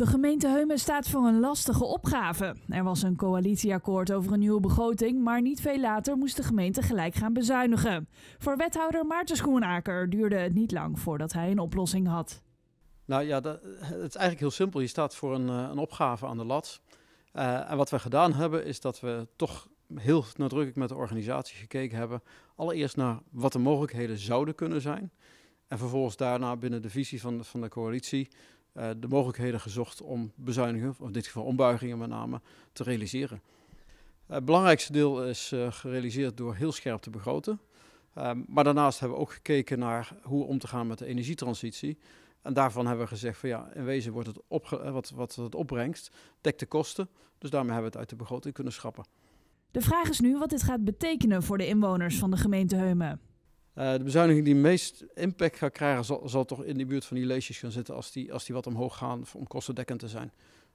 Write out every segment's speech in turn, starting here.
De gemeente Heumen staat voor een lastige opgave. Er was een coalitieakkoord over een nieuwe begroting, maar niet veel later moest de gemeente gelijk gaan bezuinigen. Voor wethouder Maarten Schoenaker duurde het niet lang voordat hij een oplossing had. Nou ja, dat, het is eigenlijk heel simpel. Je staat voor een, eh, een opgave aan de lat. Uh, en wat we gedaan hebben, is dat we toch heel nadrukkelijk met de organisatie gekeken hebben. Allereerst naar wat de mogelijkheden zouden kunnen zijn. En vervolgens daarna binnen de visie van de, van de coalitie de mogelijkheden gezocht om bezuinigingen, of in dit geval ombuigingen met name, te realiseren. Uh, het belangrijkste deel is uh, gerealiseerd door heel scherp te begroten. maar daarnaast hebben we ook gekeken naar hoe om te gaan met de energietransitie. En daarvan hebben we gezegd van ja, in wezen wordt het wat, wat het opbrengst, dekt de kosten. Dus daarmee hebben we het uit de begroting kunnen schrappen. De vraag is nu wat dit gaat betekenen voor de inwoners van de gemeente Heumen. Uh, de bezuiniging die meest impact gaat krijgen, zal, toch in de buurt van die leesjes gaan zitten als die, als die wat omhoog gaan om kostendekkend te zijn.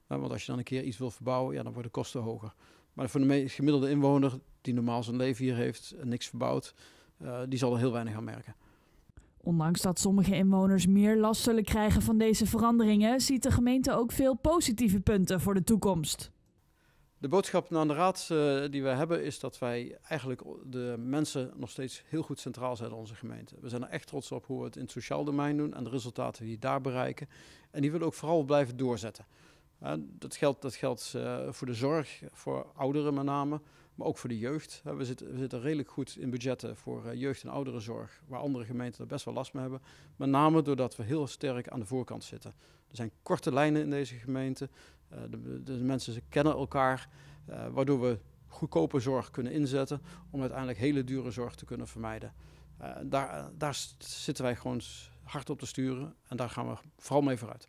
Want als je dan een keer iets wil verbouwen, ja, dan worden de kosten hoger. Maar voor de gemiddelde inwoner, die normaal zijn leven hier heeft en niks verbouwt, uh, die zal er heel weinig aan merken. Ondanks dat sommige inwoners meer last zullen krijgen van deze veranderingen, ziet de gemeente ook veel positieve punten voor de toekomst. De boodschap naar de raad uh, die wij hebben is dat wij eigenlijk de mensen nog steeds heel goed centraal zetten in onze gemeente. We zijn er echt trots op hoe we het in het sociaal domein doen en de resultaten die daar bereiken. En die willen ook vooral blijven doorzetten. Dat geldt, dat geldt uh, voor de zorg, voor ouderen met name, maar ook voor de jeugd. We zitten, we zitten redelijk goed in budgetten voor jeugd- en ouderenzorg, waar andere gemeenten er best wel last mee hebben. Met name doordat we heel sterk aan de voorkant zitten. Er zijn korte lijnen in deze gemeente. Uh, de, de, mensen kennen elkaar, uh, waardoor we goedkope zorg kunnen inzetten om uiteindelijk hele dure zorg te kunnen vermijden. Uh, daar, daar zitten wij gewoon hard op te sturen en daar gaan we vooral mee vooruit.